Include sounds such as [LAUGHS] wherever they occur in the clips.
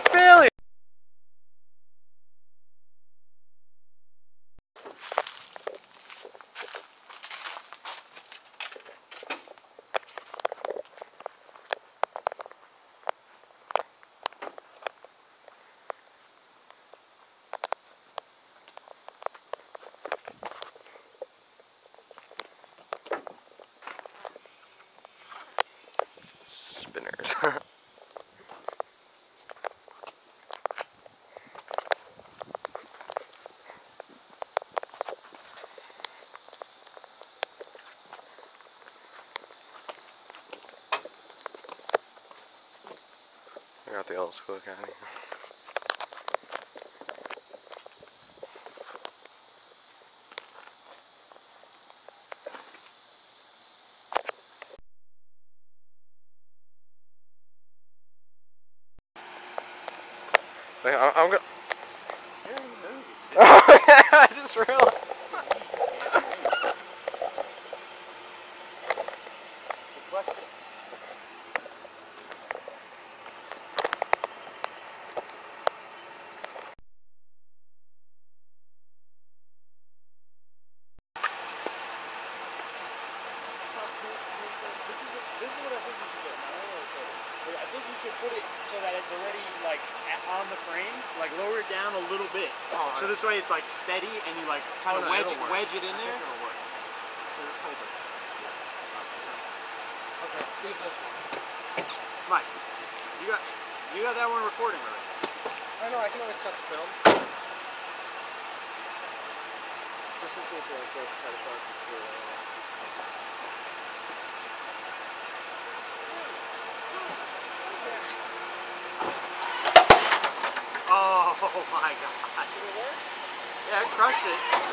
complete failure! Spinners. [LAUGHS] I got the old school I- I'm gonna. [LAUGHS] I just realized. This is what I think you should do. I don't know what to do. I think you should put it so that it's already like on the frame, like lower it down a little bit. Oh, So this way it's like steady and you like kind of oh, no, wedge it, wedge it in there. it'll work. Here, just hold it. Okay, use this one. Mike, you got you got that one recording already. I know, I can always cut the film. Just in case it goes kind of dark Oh my god. Yeah, it crushed it.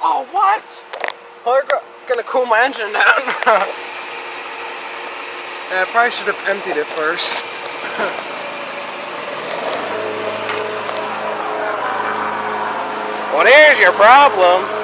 What? Oh, what? They're gonna cool my engine down. [LAUGHS] yeah, I probably should have emptied it first. [LAUGHS] well, there's your problem.